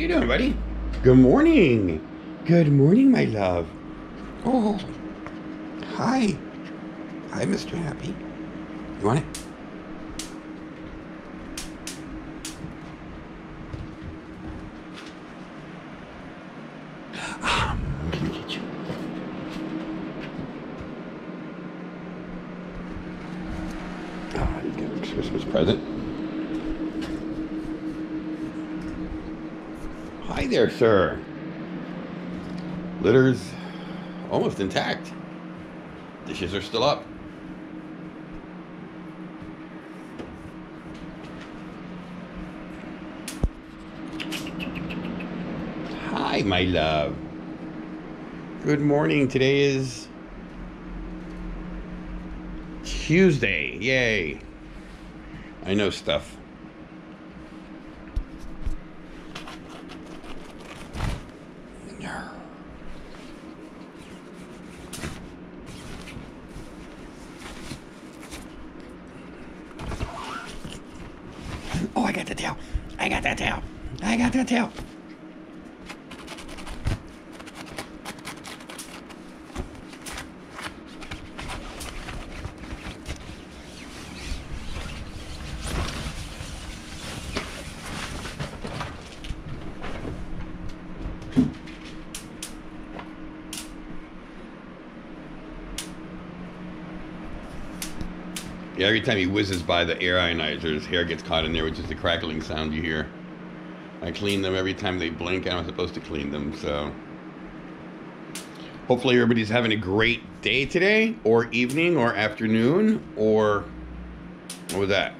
are you doing, buddy? Good morning. Good morning, my love. Oh, hi. Hi, Mr. Happy. You want it? Um, I'm gonna get you. Ah, you get a Christmas present. Hi there, sir. Litter's almost intact. Dishes are still up. Hi, my love. Good morning. Today is Tuesday. Yay. I know stuff. Oh, I got the tail. I got that tail. I got that tail. Yeah, every time he whizzes by the air ionizer, his hair gets caught in there, which is the crackling sound you hear. I clean them every time they blink. I'm supposed to clean them, so. Hopefully, everybody's having a great day today, or evening, or afternoon, or. What was that?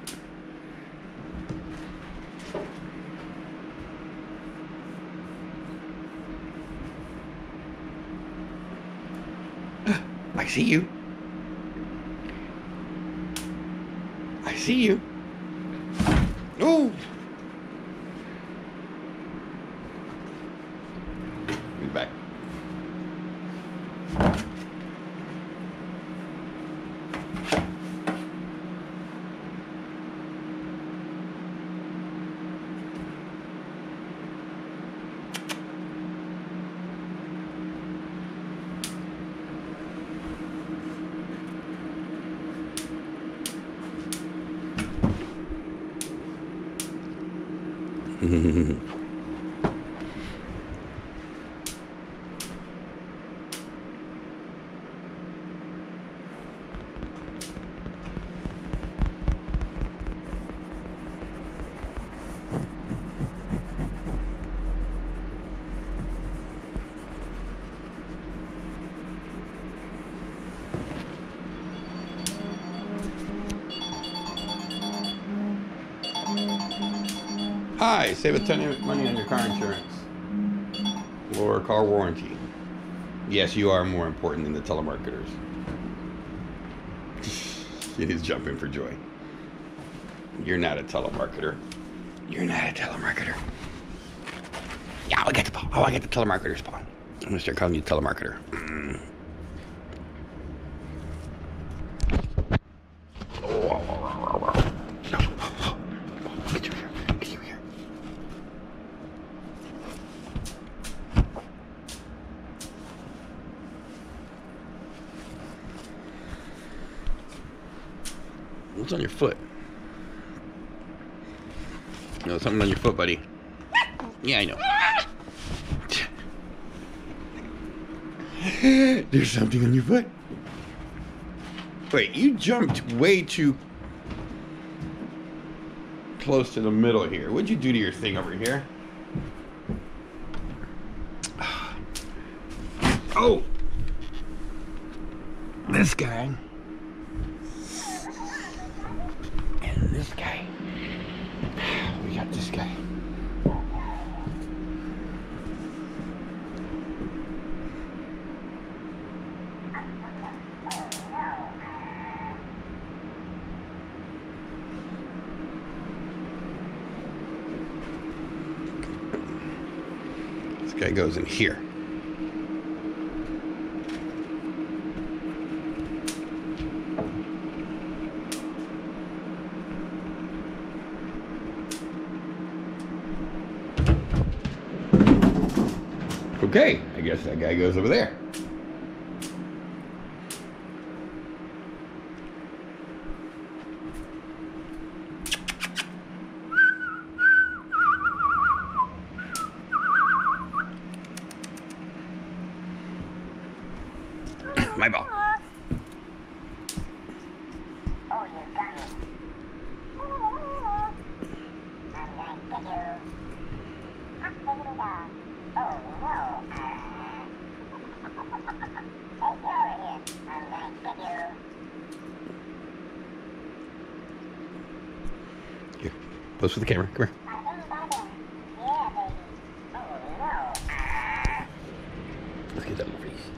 I see you. See you. Oh. 嗯哼哼哼。Hi, save a ton of money on your car insurance Lower car warranty. Yes, you are more important than the telemarketers. He's jumping for joy. You're not a telemarketer. You're not a telemarketer. Yeah, I get the oh, I get the telemarketer spawn. I'm gonna start calling you telemarketer. Mm. Get you here. Get you here. What's on your foot? No, something on your foot, buddy. Yeah, I know. There's something on your foot. Wait, you jumped way too close to the middle here. What'd you do to your thing over here? Oh! This guy. And this guy. We got this guy. This guy goes in here. Okay, I guess that guy goes over there. My ball. Oh, you got it. I'm going to get you. I'm taking it off. Oh, no. Take you over here. I'm going to get you. Pose for the camera. Come here. Let's get that in the face.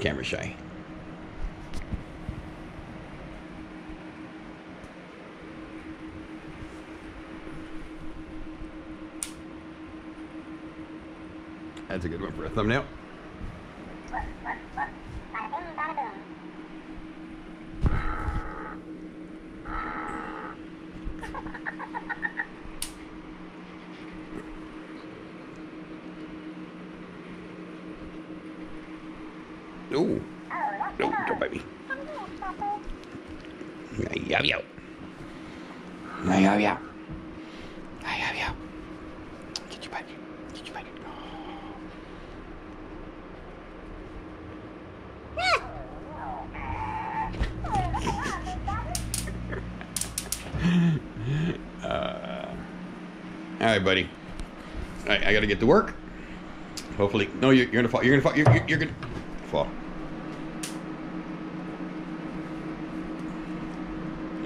Camera shy. That's a good one for a thumbnail. No, good. don't bite me. Come here, Papa. Yow, yow. Yow, your bite. Your bite. Uh, all right, buddy. All right, I got to get to work. Hopefully, no, you're, you're gonna fall. You're gonna fall. You're, you're, you're gonna fall.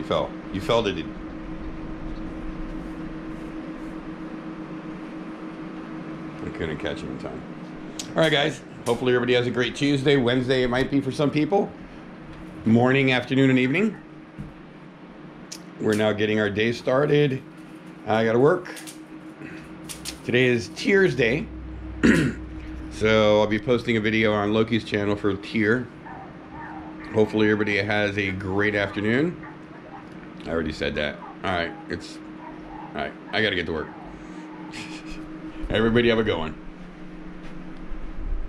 Fell. You fell to the. I couldn't catch him in time. All right, guys. Hopefully, everybody has a great Tuesday. Wednesday, it might be for some people. Morning, afternoon, and evening. We're now getting our day started. I got to work. Today is TYR's Day. so I'll be posting a video on Loki's channel for TYR. Hopefully everybody has a great afternoon. I already said that. All right, it's all right. I got to get to work. everybody have a good one.